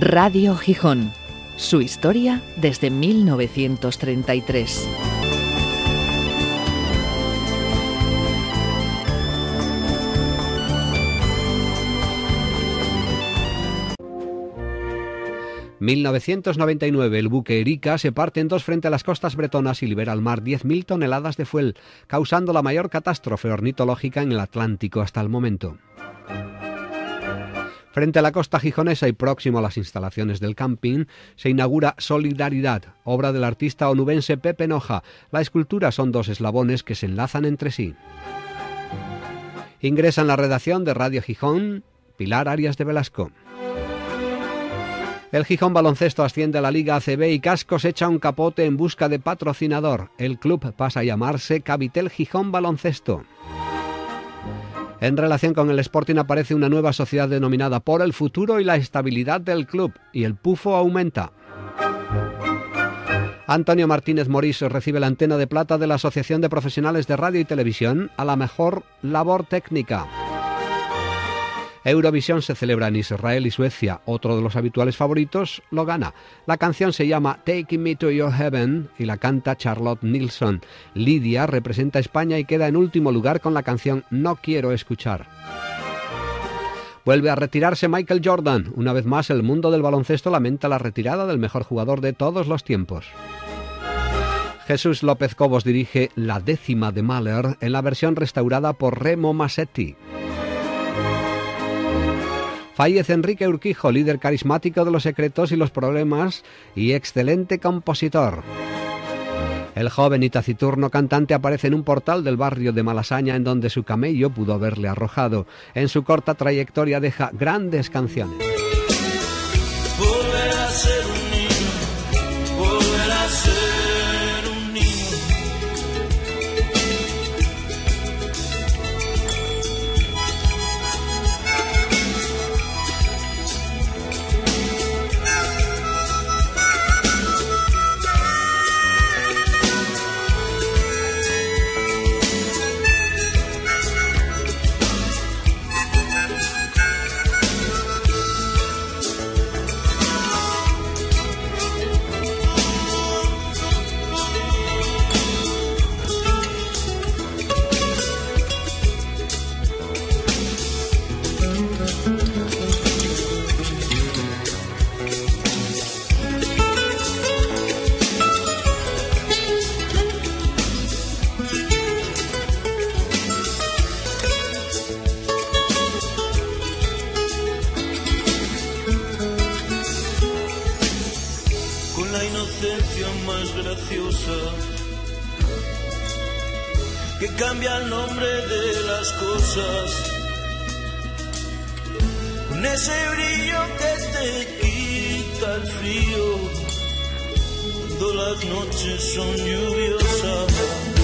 Radio Gijón. Su historia desde 1933. ...1999 el buque Erika se parte en dos frente a las costas bretonas y libera al mar 10.000 toneladas de fuel, causando la mayor catástrofe ornitológica en el Atlántico hasta el momento. Frente a la costa gijonesa y próximo a las instalaciones del camping, se inaugura Solidaridad, obra del artista onubense Pepe Noja. La escultura son dos eslabones que se enlazan entre sí. Ingresa en la redacción de Radio Gijón Pilar Arias de Velasco. El Gijón Baloncesto asciende a la Liga ACB y Cascos echa un capote en busca de patrocinador. El club pasa a llamarse Cavitel Gijón Baloncesto. En relación con el Sporting aparece una nueva sociedad denominada Por el futuro y la estabilidad del club y el pufo aumenta. Antonio Martínez Morís recibe la antena de plata de la Asociación de Profesionales de Radio y Televisión a la mejor labor técnica. Eurovisión se celebra en Israel y Suecia. Otro de los habituales favoritos lo gana. La canción se llama Take Me to Your Heaven y la canta Charlotte Nilsson. Lidia representa a España y queda en último lugar con la canción No quiero escuchar. Vuelve a retirarse Michael Jordan. Una vez más, el mundo del baloncesto lamenta la retirada del mejor jugador de todos los tiempos. Jesús López Cobos dirige La décima de Mahler en la versión restaurada por Remo Massetti. Fallece Enrique Urquijo, líder carismático de los secretos y los problemas y excelente compositor. El joven y taciturno cantante aparece en un portal del barrio de Malasaña en donde su camello pudo haberle arrojado. En su corta trayectoria deja grandes canciones. con la inocencia más graciosa que cambia el nombre de las cosas. Con ese brillo que te quita el frío cuando las noches son lluviosas.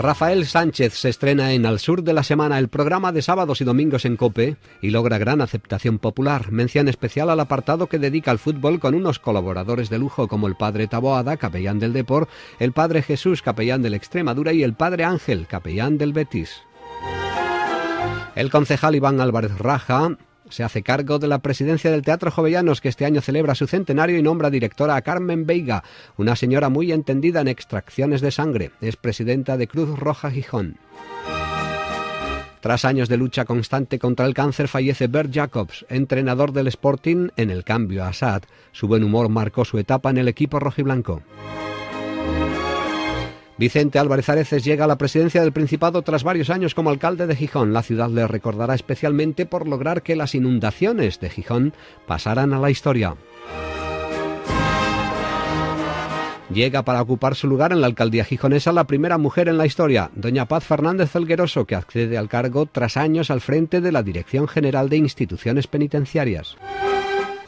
Rafael Sánchez se estrena en Al Sur de la Semana, el programa de sábados y domingos en Cope, y logra gran aceptación popular. Mención especial al apartado que dedica al fútbol con unos colaboradores de lujo como el padre Taboada, capellán del Depor, el padre Jesús, capellán del Extremadura, y el padre Ángel, capellán del Betis. El concejal Iván Álvarez Raja se hace cargo de la presidencia del Teatro Jovellanos, que este año celebra su centenario y nombra directora a Carmen Veiga, una señora muy entendida en extracciones de sangre. Es presidenta de Cruz Roja Gijón. Tras años de lucha constante contra el cáncer, fallece Bert Jacobs, entrenador del Sporting en el cambio a Assad. Su buen humor marcó su etapa en el equipo rojiblanco. Vicente Álvarez Areces llega a la presidencia del Principado tras varios años como alcalde de Gijón. La ciudad le recordará especialmente por lograr que las inundaciones de Gijón pasaran a la historia. Llega para ocupar su lugar en la alcaldía gijonesa la primera mujer en la historia, doña Paz Fernández Felgueroso, que accede al cargo tras años al frente de la Dirección General de Instituciones Penitenciarias.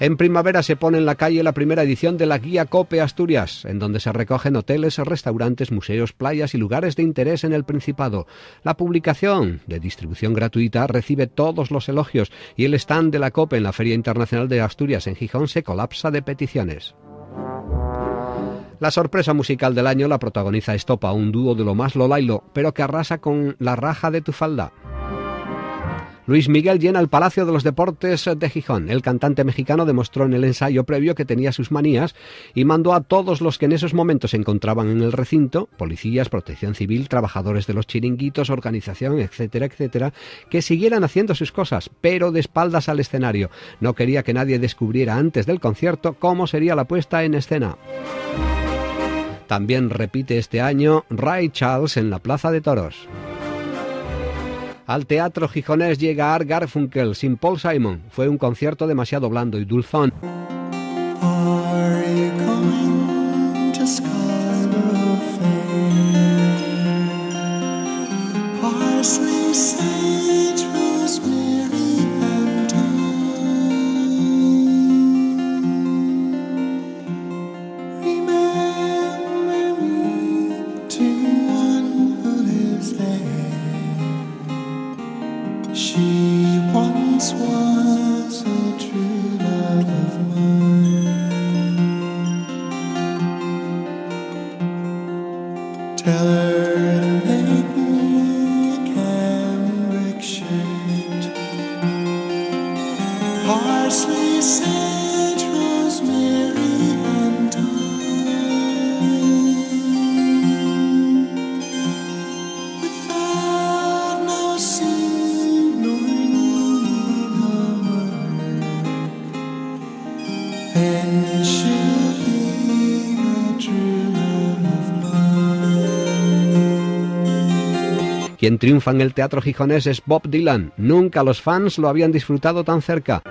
En primavera se pone en la calle la primera edición de la Guía Cope Asturias, en donde se recogen hoteles, restaurantes, museos, playas y lugares de interés en el Principado. La publicación, de distribución gratuita, recibe todos los elogios y el stand de la Cope en la Feria Internacional de Asturias en Gijón se colapsa de peticiones. La sorpresa musical del año la protagoniza Estopa, un dúo de lo más lolailo, pero que arrasa con la raja de tu falda. Luis Miguel llena el Palacio de los Deportes de Gijón. El cantante mexicano demostró en el ensayo previo que tenía sus manías y mandó a todos los que en esos momentos se encontraban en el recinto, policías, protección civil, trabajadores de los chiringuitos, organización, etcétera, etcétera, que siguieran haciendo sus cosas, pero de espaldas al escenario. No quería que nadie descubriera antes del concierto cómo sería la puesta en escena. También repite este año Ray Charles en la Plaza de Toros. Al teatro gijonés llega Art Garfunkel sin Paul Simon. Fue un concierto demasiado blando y dulzón. She once was a true love of mine. Quien triunfa en el teatro gijonés es Bob Dylan. Nunca los fans lo habían disfrutado tan cerca.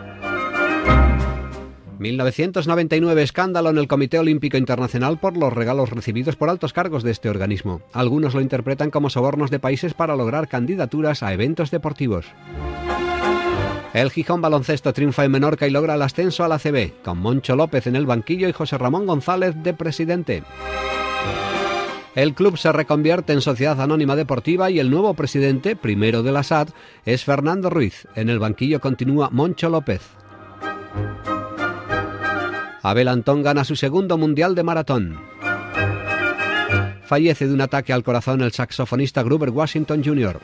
1999 escándalo en el Comité Olímpico Internacional por los regalos recibidos por altos cargos de este organismo. Algunos lo interpretan como sobornos de países para lograr candidaturas a eventos deportivos. El Gijón Baloncesto triunfa en Menorca y logra el ascenso a la CB, con Moncho López en el banquillo y José Ramón González de presidente. El club se reconvierte en sociedad anónima deportiva y el nuevo presidente, primero de la SAD, es Fernando Ruiz. En el banquillo continúa Moncho López. Abel Antón gana su segundo mundial de maratón. Fallece de un ataque al corazón el saxofonista Gruber Washington Jr.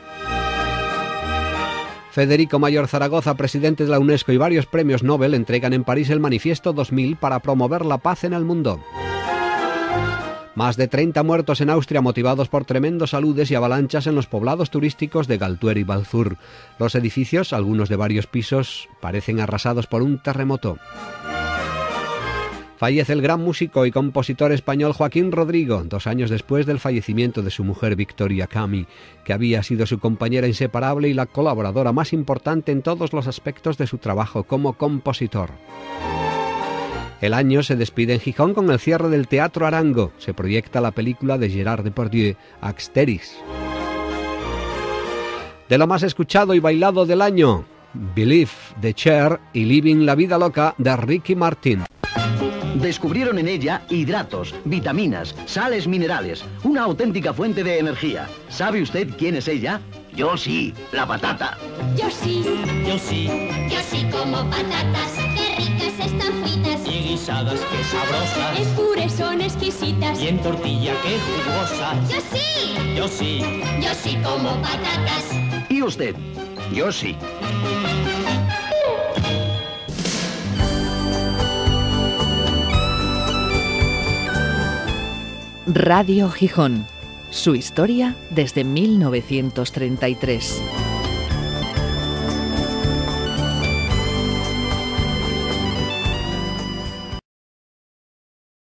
Federico Mayor Zaragoza, presidente de la UNESCO y varios premios Nobel entregan en París el Manifiesto 2000 para promover la paz en el mundo. Más de 30 muertos en Austria motivados por tremendos saludes y avalanchas en los poblados turísticos de Galtuer y Balzur. Los edificios, algunos de varios pisos, parecen arrasados por un terremoto. Fallece el gran músico y compositor español Joaquín Rodrigo, dos años después del fallecimiento de su mujer Victoria Cami, que había sido su compañera inseparable y la colaboradora más importante en todos los aspectos de su trabajo como compositor. El año se despide en Gijón con el cierre del Teatro Arango. Se proyecta la película de Gerard Depardieu, Axteris. De lo más escuchado y bailado del año, Believe de Cher y Living la Vida Loca de Ricky Martin. Descubrieron en ella hidratos, vitaminas, sales minerales, una auténtica fuente de energía. ¿Sabe usted quién es ella? Yo sí, la patata. Yo sí, Yo sí, yo sí como patatas, están fritas. y guisadas, qué En sabrosas. puré son exquisitas. Y en tortilla, qué jugosas. Yo sí, Yo sí, yo sí como patatas. ¿Y usted? Yo sí. Radio Gijón. Su historia desde 1933.